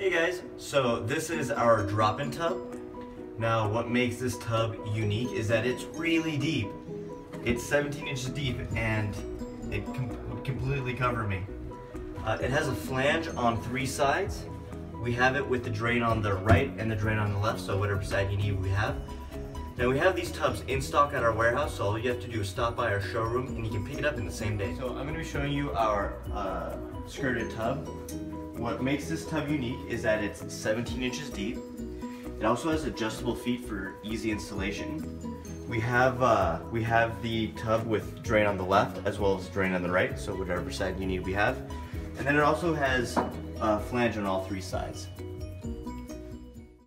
Hey guys, so this is our drop-in tub. Now what makes this tub unique is that it's really deep. It's 17 inches deep and it com would completely cover me. Uh, it has a flange on three sides. We have it with the drain on the right and the drain on the left, so whatever side you need we have. Now we have these tubs in stock at our warehouse, so all you have to do is stop by our showroom and you can pick it up in the same day. So I'm going to be showing you our uh, skirted tub. What makes this tub unique is that it's 17 inches deep. It also has adjustable feet for easy installation. We have uh, we have the tub with drain on the left as well as drain on the right, so whatever side you need we have. And then it also has a flange on all three sides.